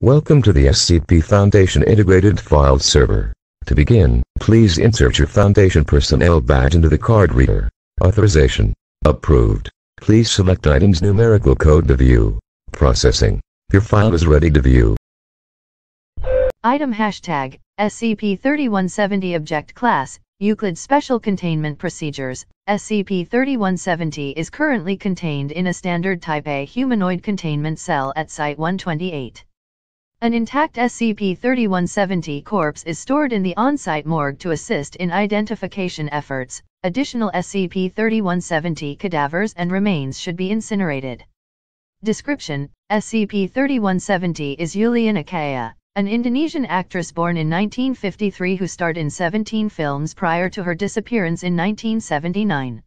Welcome to the SCP Foundation Integrated File Server. To begin, please insert your Foundation personnel badge into the card reader. Authorization. Approved. Please select item's numerical code to view. Processing. Your file is ready to view. Item hashtag SCP-3170 Object Class Euclid Special Containment Procedures SCP-3170 is currently contained in a standard Type A humanoid containment cell at Site-128. An intact SCP-3170 corpse is stored in the on-site morgue to assist in identification efforts. Additional SCP-3170 cadavers and remains should be incinerated. Description: SCP-3170 is Yulian Akaya, an Indonesian actress born in 1953 who starred in 17 films prior to her disappearance in 1979.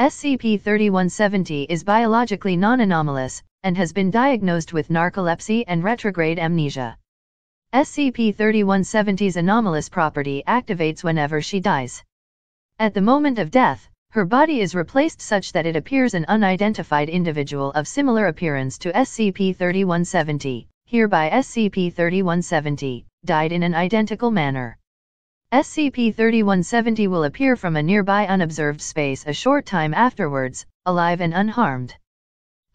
SCP-3170 is biologically non-anomalous, and has been diagnosed with narcolepsy and retrograde amnesia. SCP-3170's anomalous property activates whenever she dies. At the moment of death, her body is replaced such that it appears an unidentified individual of similar appearance to SCP-3170, hereby SCP-3170, died in an identical manner. SCP-3170 will appear from a nearby unobserved space a short time afterwards, alive and unharmed.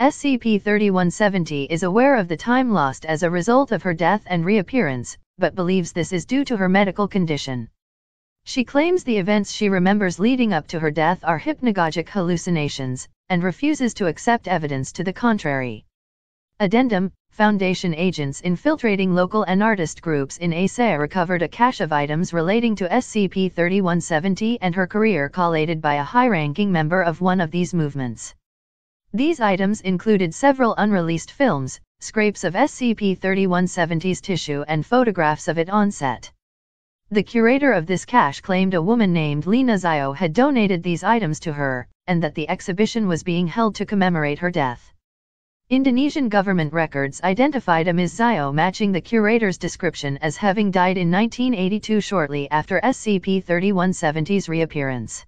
SCP-3170 is aware of the time lost as a result of her death and reappearance, but believes this is due to her medical condition. She claims the events she remembers leading up to her death are hypnagogic hallucinations, and refuses to accept evidence to the contrary. Addendum Foundation agents infiltrating local anarchist groups in Aceh recovered a cache of items relating to SCP-3170 and her career collated by a high-ranking member of one of these movements. These items included several unreleased films, scrapes of SCP-3170's tissue and photographs of it on set. The curator of this cache claimed a woman named Lena Zio had donated these items to her, and that the exhibition was being held to commemorate her death. Indonesian government records identified a Ms. Zio matching the curator's description as having died in 1982 shortly after SCP-3170's reappearance.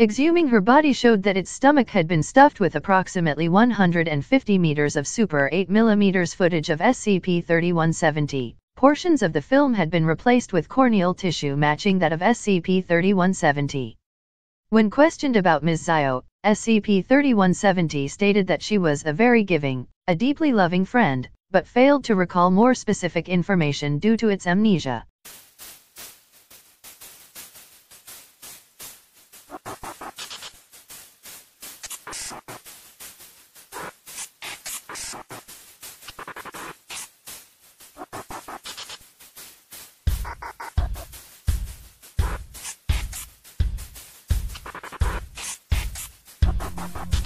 Exhuming her body showed that its stomach had been stuffed with approximately 150 meters of Super 8 mm footage of SCP-3170. Portions of the film had been replaced with corneal tissue matching that of SCP-3170. When questioned about Ms. Zio, SCP-3170 stated that she was a very giving, a deeply loving friend, but failed to recall more specific information due to its amnesia. Thank.